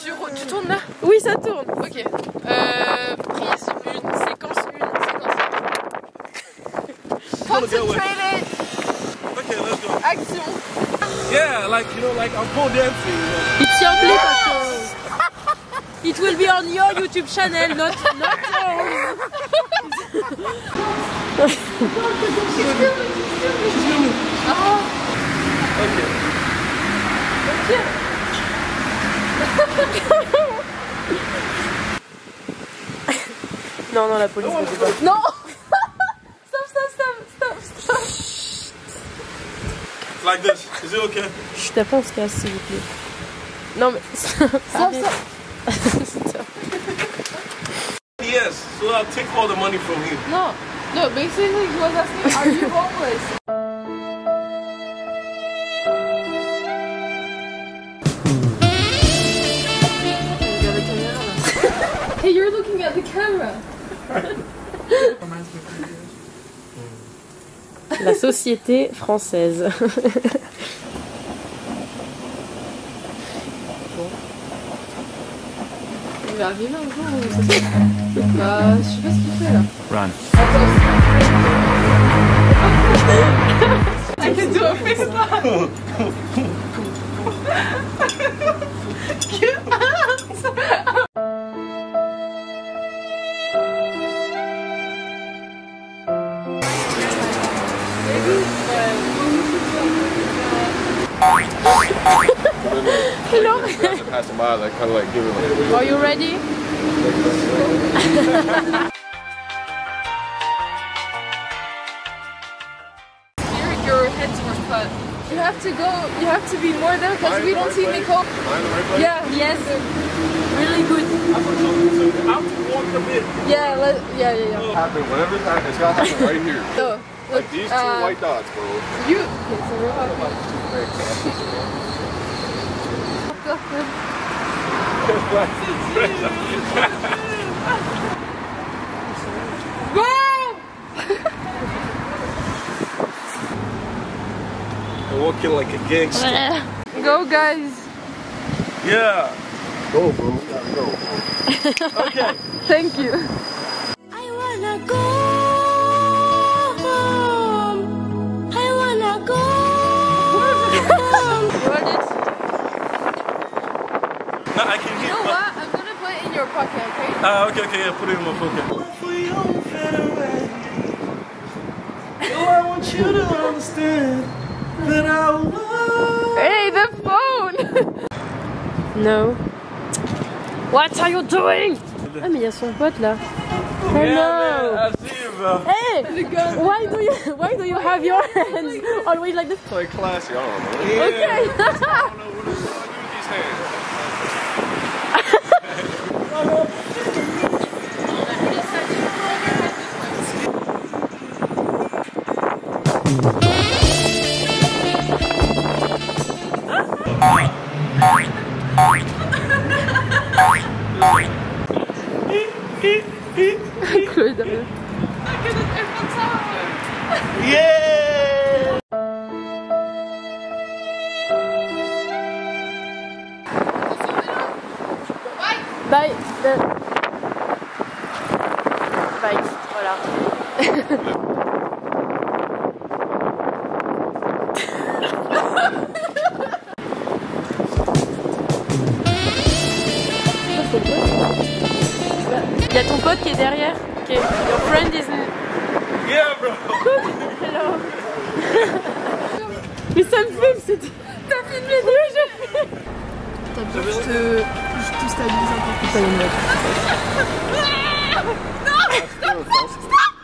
Tu, tu tournes là? Oui, ça tourne. Ok. Euh, prise 1, séquence 1, séquence Wanna go with- 1. Concentrated, Okay, let's go. action. Yeah, like you know, like I'm pole dancing. You know? It's your clip after. It will be on your YouTube channel, not not yours. Okay. Non, non, la police ne veut pas. Non Stop, stop, stop, stop, stop. Like this. Is it okay? Je tape on se casse, s'il vous plaît. Non, mais. Stop, Arrête. stop. Yes. So I'll take all the money from you. No, no, basically he was asking, are you homeless? Hmm. Hey, you're looking at the camera. La société française. Il va arriver un jour où ça se fait. Bah, je sais pas ce qu'il fait là. Run. I can do a FaceTime. Hello. Passing by, like kind of like giving like. Are you ready? Your, your heads were cut. You have to go, you have to be more there because we don't see Nicole. The right place. Yeah, Yes. Really good. I'm gonna I'll walk a bit. yeah, let, yeah, yeah, yeah. Happen, whatever's happening, it's gotta happen right here. So, look, Like these two uh, white dots, bro. You. Okay, so we're. I'm walking like a gangster. Go, guys. Yeah. Go, bro. We go, bro. Okay. Thank you. Ah, okay, okay, yeah, put it in my pocket. I want you to understand that I love. Hey, the phone! No. What are you doing? Ah, mais il y a son pote là. Yeah, Hello. man, I you, bro. Hey! Why do you why do you have your hands always like this? It's like classy, I don't know. Yeah. Okay. I don't know what gonna do with these hands. Chloé. Bye. Bye. Voilà. Il y a ton pote qui est derrière. Okay. Your friend is. Yeah, bro Hello Mais ça me fume, c'est. T'as filmé Oui, je T'as besoin que je te. Je te stabilise un peu plus. Non, mais stop, stop, stop